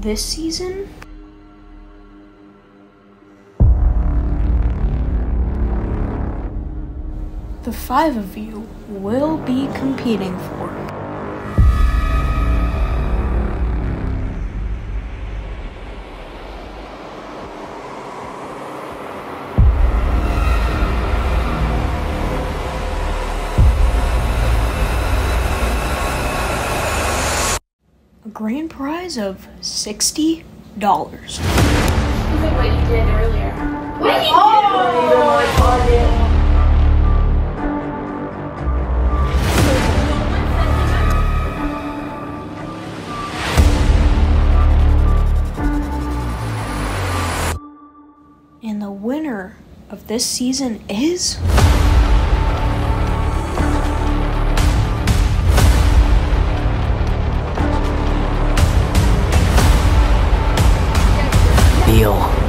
this season, the five of you will be competing for. Grand prize of $60. Look what you did earlier. What did you And the winner of this season is. Neil.